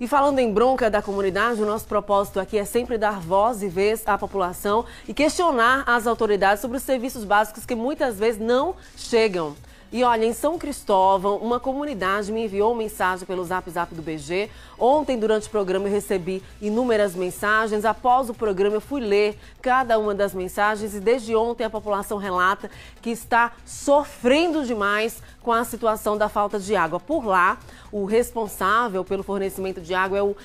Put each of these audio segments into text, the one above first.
E falando em bronca da comunidade, o nosso propósito aqui é sempre dar voz e vez à população e questionar as autoridades sobre os serviços básicos que muitas vezes não chegam. E olha, em São Cristóvão, uma comunidade me enviou mensagem pelo Zap Zap do BG. Ontem, durante o programa, eu recebi inúmeras mensagens. Após o programa, eu fui ler cada uma das mensagens e desde ontem a população relata que está sofrendo demais com a situação da falta de água. Por lá, o responsável pelo fornecimento de água é o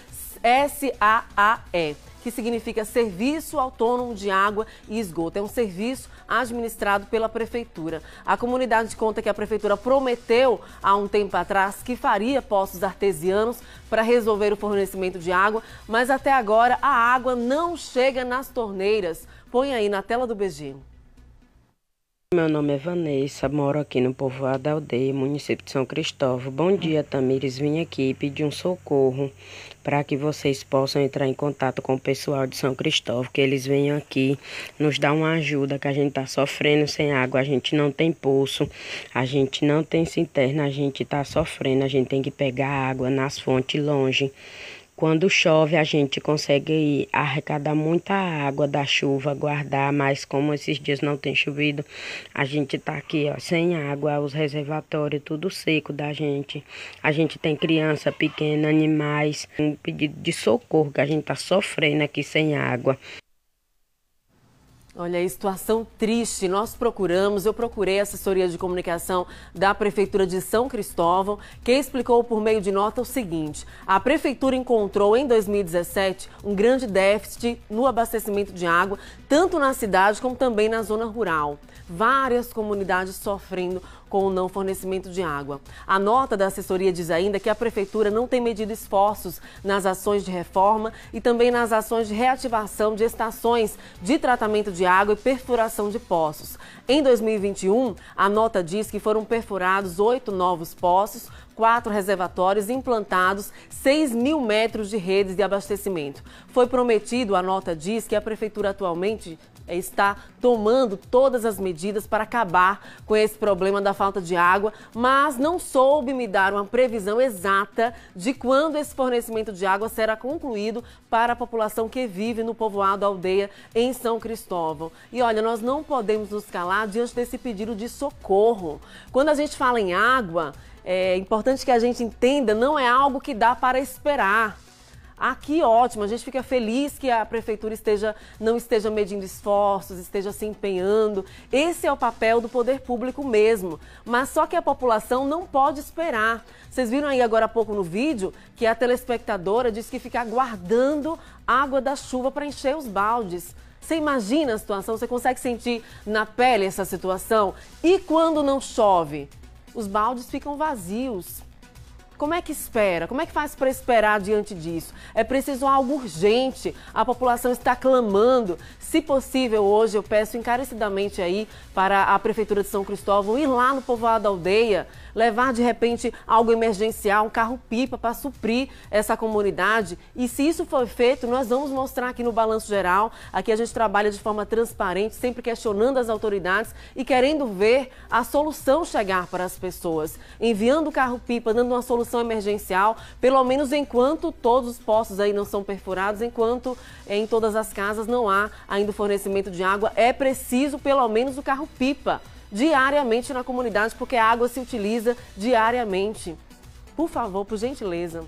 SAAE que significa Serviço Autônomo de Água e Esgoto. É um serviço administrado pela Prefeitura. A comunidade conta que a Prefeitura prometeu há um tempo atrás que faria poços artesianos para resolver o fornecimento de água, mas até agora a água não chega nas torneiras. Põe aí na tela do BG. Meu nome é Vanessa, moro aqui no povoado da aldeia, município de São Cristóvão. Bom dia, Tamires. Vim aqui pedir um socorro para que vocês possam entrar em contato com o pessoal de São Cristóvão, que eles venham aqui nos dar uma ajuda, que a gente está sofrendo sem água, a gente não tem poço, a gente não tem cisterna, a gente está sofrendo, a gente tem que pegar água nas fontes longe. Quando chove, a gente consegue arrecadar muita água da chuva, guardar, mas como esses dias não tem chovido, a gente tá aqui, ó, sem água, os reservatórios tudo seco da gente. A gente tem criança pequena, animais, um pedido de socorro que a gente tá sofrendo aqui sem água. Olha, aí, situação triste. Nós procuramos, eu procurei a assessoria de comunicação da Prefeitura de São Cristóvão, que explicou por meio de nota o seguinte: a Prefeitura encontrou em 2017 um grande déficit no abastecimento de água, tanto na cidade como também na zona rural. Várias comunidades sofrendo com o não fornecimento de água. A nota da assessoria diz ainda que a prefeitura não tem medido esforços nas ações de reforma e também nas ações de reativação de estações de tratamento de água e perfuração de poços. Em 2021, a nota diz que foram perfurados oito novos poços, quatro reservatórios implantados 6 mil metros de redes de abastecimento. Foi prometido, a nota diz, que a prefeitura atualmente está tomando todas as medidas para acabar com esse problema da falta de água, mas não soube me dar uma previsão exata de quando esse fornecimento de água será concluído para a população que vive no povoado aldeia em São Cristóvão. E olha, nós não podemos nos calar diante desse pedido de socorro. Quando a gente fala em água, é importante que a gente entenda, não é algo que dá para esperar. Aqui ótimo, a gente fica feliz que a prefeitura esteja não esteja medindo esforços, esteja se empenhando. Esse é o papel do poder público mesmo. Mas só que a população não pode esperar. Vocês viram aí agora há pouco no vídeo que a telespectadora disse que fica aguardando água da chuva para encher os baldes. Você imagina a situação? Você consegue sentir na pele essa situação? E quando não chove? Os baldes ficam vazios. Como é que espera? Como é que faz para esperar diante disso? É preciso algo urgente. A população está clamando. Se possível, hoje eu peço encarecidamente aí para a Prefeitura de São Cristóvão ir lá no povoado da aldeia, levar de repente algo emergencial, um carro-pipa para suprir essa comunidade. E se isso for feito, nós vamos mostrar aqui no Balanço Geral. Aqui a gente trabalha de forma transparente, sempre questionando as autoridades e querendo ver a solução chegar para as pessoas. Enviando o carro-pipa, dando uma solução solução emergencial, pelo menos enquanto todos os poços aí não são perfurados, enquanto em todas as casas não há ainda fornecimento de água, é preciso pelo menos o carro-pipa diariamente na comunidade, porque a água se utiliza diariamente. Por favor, por gentileza.